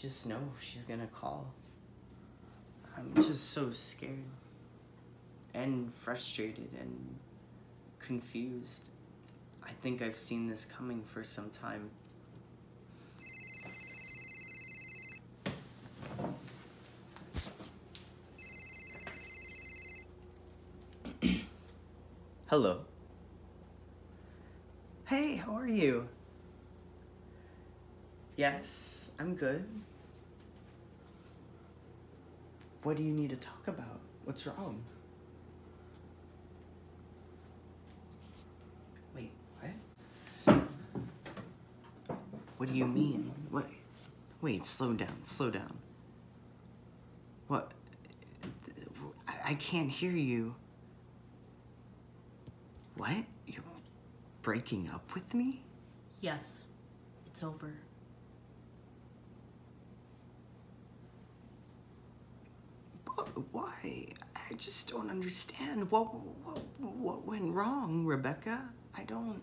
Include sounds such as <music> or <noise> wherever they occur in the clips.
just know she's gonna call. I'm just so scared and frustrated and confused. I think I've seen this coming for some time. <clears throat> Hello. Hey, how are you? Yes, I'm good. What do you need to talk about? What's wrong? Wait, what? What do you mean? What? Wait, slow down, slow down. What? I, I can't hear you. What? You're breaking up with me? Yes, it's over. Why? I just don't understand. What, what, what went wrong, Rebecca? I don't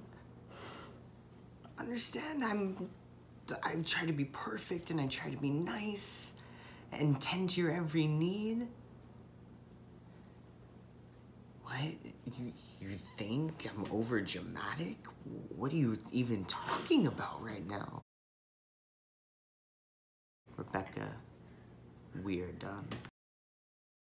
understand. I'm, I try to be perfect and I try to be nice and tend to your every need. What? You, you think I'm over dramatic? What are you even talking about right now? Rebecca, we're done.